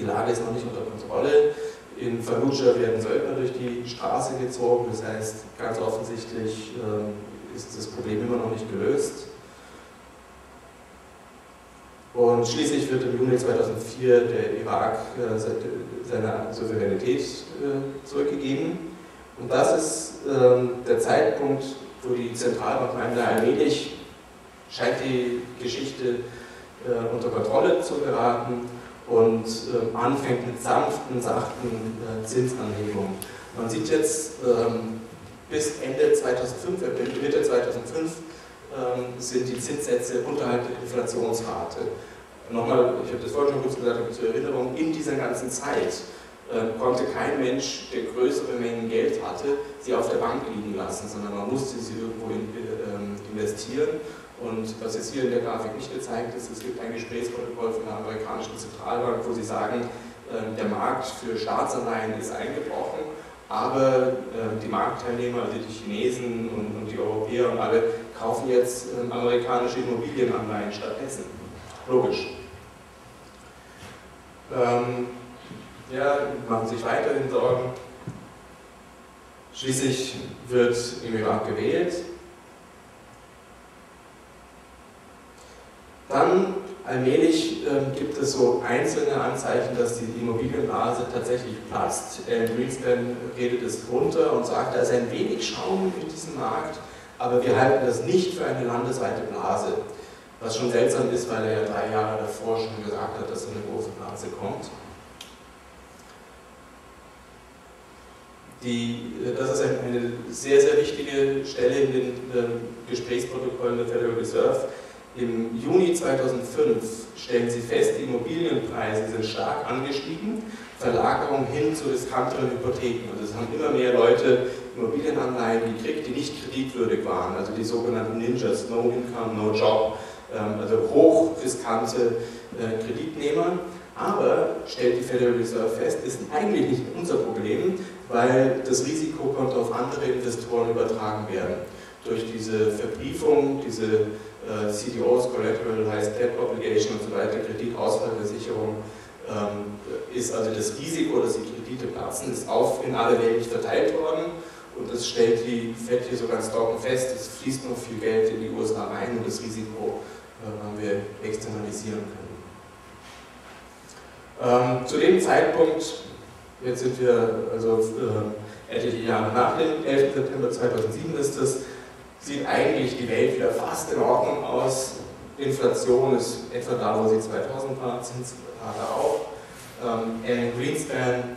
Die Lage ist noch nicht unter Kontrolle. In Fallujah werden Söldner durch die Straße gezogen, das heißt, ganz offensichtlich äh, ist das Problem immer noch nicht gelöst. Und schließlich wird im Juni 2004 der Irak äh, seine Souveränität äh, zurückgegeben. Und das ist ähm, der Zeitpunkt, wo die Zentralbank meinte, allmählich scheint die Geschichte äh, unter Kontrolle zu geraten und äh, anfängt mit sanften, sachten äh, Zinsanhebungen. Man sieht jetzt ähm, bis Ende 2005, äh, Mitte 2005, ähm, sind die Zinssätze unterhalb der Inflationsrate. Nochmal, ich habe das vorhin schon kurz gesagt, aber zur Erinnerung, in dieser ganzen Zeit äh, konnte kein Mensch, der größere Mengen Geld hatte, sie auf der Bank liegen lassen, sondern man musste sie irgendwo in, äh, investieren und was jetzt hier in der Grafik nicht gezeigt ist, es gibt ein Gesprächsprotokoll von der amerikanischen Zentralbank, wo sie sagen, ähm, der Markt für Staatsanleihen ist eingebrochen, aber ähm, die Marktteilnehmer, also die Chinesen und die Europäer und alle, kaufen jetzt ähm, amerikanische Immobilienanleihen stattdessen. Logisch. Ja, machen sich weiterhin Sorgen. Schließlich wird im Irak gewählt Dann allmählich äh, gibt es so einzelne Anzeichen, dass die Immobilienblase tatsächlich platzt. Alan Greenspan redet es runter und sagt, da ist ein wenig Schaum in diesem Markt, aber wir halten das nicht für eine landesweite Blase. Was schon seltsam ist, weil er ja drei Jahre davor schon gesagt hat, dass eine große Blase kommt. Die, äh, das ist eine sehr, sehr wichtige Stelle in den äh, Gesprächsprotokollen der Federal Reserve im Juni 2005 stellen sie fest, die Immobilienpreise sind stark angestiegen, Verlagerung hin zu riskanteren Hypotheken. Also es haben immer mehr Leute Immobilienanleihen gekriegt, die nicht kreditwürdig waren, also die sogenannten Ninjas, No Income, No Job, ähm, also hochriskante äh, Kreditnehmer. Aber, stellt die Federal Reserve fest, ist eigentlich nicht unser Problem, weil das Risiko konnte auf andere Investoren übertragen werden. Durch diese Verbriefung, diese äh, CDOs, Collateral heißt Debt Obligation und so weiter, Kreditausfallversicherung, ähm, ist also das Risiko, dass die Kredite platzen, ist auf in alle Welt verteilt worden und das stellt die FED hier so ganz trocken fest, es fließt noch viel Geld in die USA rein und das Risiko äh, haben wir externalisieren können. Ähm, zu dem Zeitpunkt, jetzt sind wir also äh, etliche Jahre nach dem 11. September 2007 ist das, sieht eigentlich die Welt wieder fast in Ordnung aus. Inflation ist etwa da, wo sie 2000 war, Zinsrate auch. Ähm, Alan Greenspan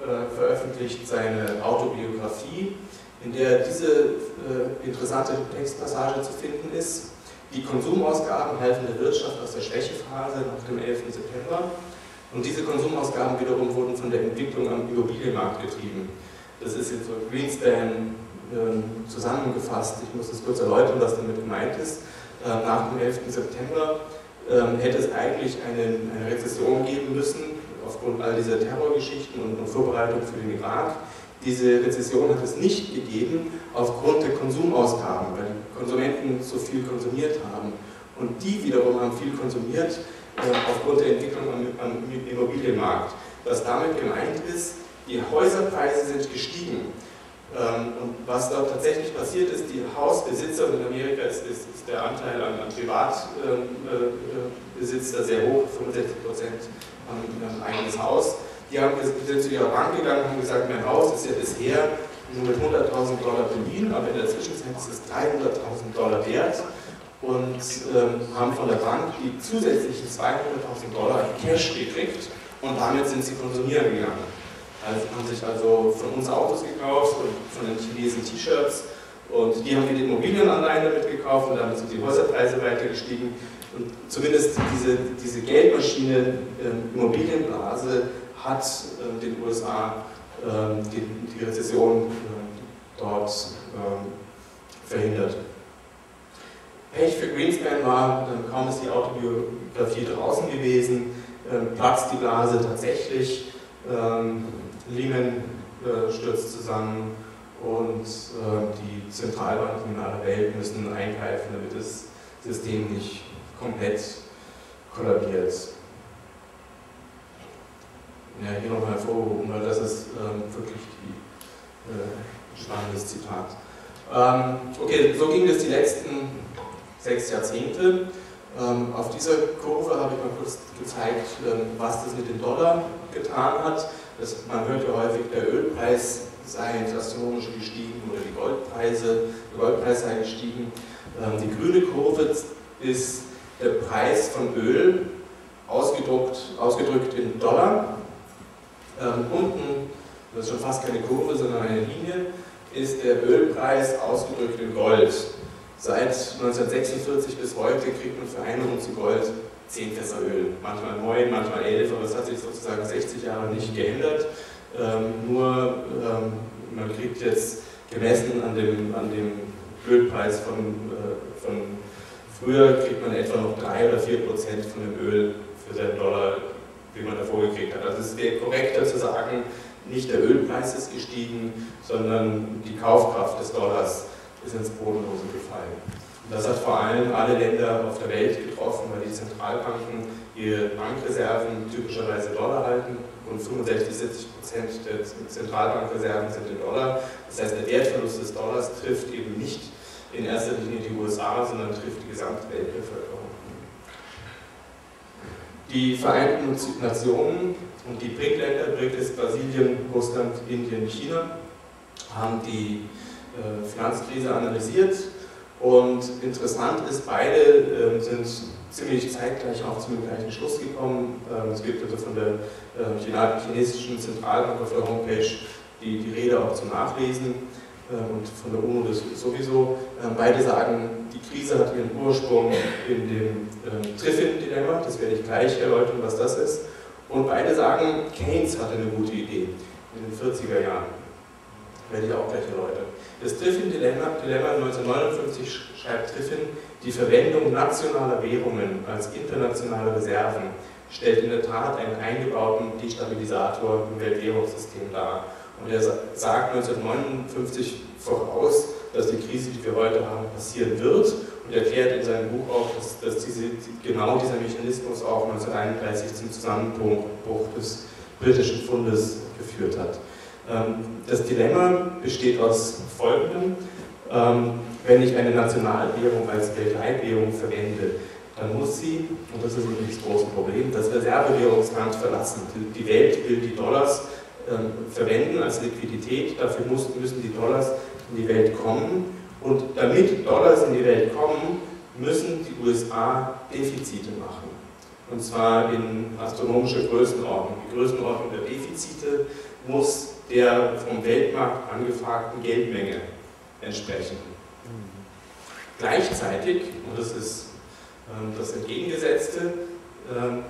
äh, veröffentlicht seine Autobiografie, in der diese äh, interessante Textpassage zu finden ist. Die Konsumausgaben helfen der Wirtschaft aus der Schwächephase nach dem 11. September. Und diese Konsumausgaben wiederum wurden von der Entwicklung am Immobilienmarkt getrieben. Das ist jetzt so Greenspan zusammengefasst. Ich muss das kurz erläutern, was damit gemeint ist. Ähm, nach dem 11. September ähm, hätte es eigentlich eine, Rezession geben müssen, aufgrund all dieser Terrorgeschichten und, Vorbereitung für den Irak. Diese Rezession hat es nicht gegeben aufgrund der Konsumausgaben, weil die Konsumenten so viel konsumiert haben. Und die wiederum haben viel konsumiert aufgrund der Entwicklung am Immobilienmarkt. Was damit gemeint ist, die Häuserpreise sind gestiegen. Ähm, und was dort tatsächlich passiert ist, die Hausbesitzer, und in Amerika ist, ist, ist der Anteil an, an Privatbesitz da sehr hoch, 65 Prozent haben ein eigenes Haus, die haben, sind zu ihrer Bank gegangen und haben gesagt, mein Haus ist ja bisher nur mit 100.000 Dollar beliehen, aber in der Zwischenzeit ist es 300.000 Dollar wert und ähm, haben von der Bank die zusätzlichen 200.000 Dollar in Cash gekriegt und damit sind sie konsumieren gegangen. Also haben sich also von uns Autos gekauft und von den Chinesen T-Shirts und die haben wir die Immobilienanleihen damit gekauft und damit sind die Häuserpreise weiter gestiegen. Und zumindest diese, diese Geldmaschine, äh, Immobilienblase, hat äh, den USA äh, die, die, Rezession äh, dort ähm, verhindert. Pech für Greenspan war, kaum ist die Autobiografie draußen gewesen, ähm, platzt die Blase tatsächlich. Ähm, Lehman äh, stürzt zusammen und äh, die Zentralbanken in aller Welt müssen eingreifen, damit das System nicht komplett kollabiert. ja, hier nochmal hervorgehoben, weil das ist ähm, wirklich die, äh, ein spannendes Zitat. Ähm, okay, so ging es die letzten sechs Jahrzehnte. Ähm, auf dieser Kurve habe ich mal kurz gezeigt, ähm, was das mit dem Dollar getan hat. Das, man hört ja häufig, der Ölpreis sei astronomisch gestiegen oder die Goldpreise, der Goldpreis sei gestiegen. Ähm, die grüne Kurve ist der Preis von Öl ausgedruckt, ausgedrückt in Dollar. Ähm, unten, das ist schon fast keine Kurve, sondern eine Linie, ist der Ölpreis ausgedrückt in Gold. Seit 1946 bis heute kriegt man für eine Unze Gold 10 Fässer Öl. Manchmal 9, manchmal 11, aber es hat sich sozusagen 60 Jahre nicht geändert. Ähm, nur ähm, man kriegt jetzt gemessen an dem, an dem Ölpreis von, äh, von früher, kriegt man etwa noch 3 oder 4 Prozent von dem Öl für den Dollar, den man davor gekriegt hat. Also es wäre korrekter zu sagen, nicht der Ölpreis ist gestiegen, sondern die Kaufkraft des Dollars ist ins Bodenlose gefallen. Und das hat vor allem alle Länder auf der Welt getroffen, weil die Zentralbanken ihre Bankreserven typischerweise Dollar halten und 65, 70 Prozent der Zentralbankreserven sind in Dollar. Das heißt, der Wertverlust des Dollars trifft eben nicht in erster Linie die USA, sondern trifft die gesamte Weltbevölkerung. Die Vereinten Nationen und die BRIC-Länder, BRIC ist Brasilien, Russland, Indien, China, haben die Finanzkrise analysiert und interessant ist, beide äh, sind ziemlich zeitgleich auch zum gleichen Schluss gekommen. Ähm, es gibt also von der äh, chinesischen Zentralbank auf der Homepage die, die Rede auch zum Nachlesen äh, und von der UNO das sowieso. Ähm, beide sagen, die Krise hat ihren Ursprung in dem ähm, Triffin-Dilemma, das werde ich gleich erläutern, was das ist. Und beide sagen, Keynes hatte eine gute Idee in den 40er Jahren. Werde ich auch gleich erläutern. Das Triffin-Dilemma 1959 schreibt Triffin, die Verwendung nationaler Währungen als internationale Reserven stellt in der Tat einen eingebauten Destabilisator im Weltwährungssystem dar. Und er sagt 1959 voraus, dass die Krise, die wir heute haben, passieren wird und erklärt in seinem Buch auch, dass, dass diese, genau dieser Mechanismus auch 1931 zum Zusammenbruch des britischen Fundes geführt hat. Ähm, das Dilemma besteht aus folgendem. Ähm, wenn ich eine Nationalwährung als Weltleitwährung verwende, dann muss sie, und das ist nämlich das große Problem, das Reservewährungsland verlassen. Die Welt will die Dollars ähm, verwenden als Liquidität, dafür müssen die Dollars in die Welt kommen. Und damit Dollars in die Welt kommen, müssen die USA Defizite machen. Und zwar in astronomischer Größenordnung. Die Größenordnung der Defizite muss der vom Weltmarkt angefragten Geldmenge entsprechen. Gleichzeitig, und das ist ähm, das Entgegengesetzte, ähm,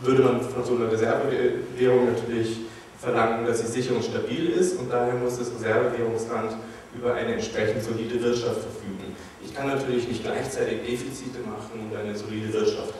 würde man von so einer Reservewährung natürlich verlangen, dass sie sicher und stabil ist und daher muss das Reservewährungsland über eine entsprechend solide Wirtschaft verfügen. Ich kann natürlich nicht gleichzeitig Defizite machen und eine solide Wirtschaft.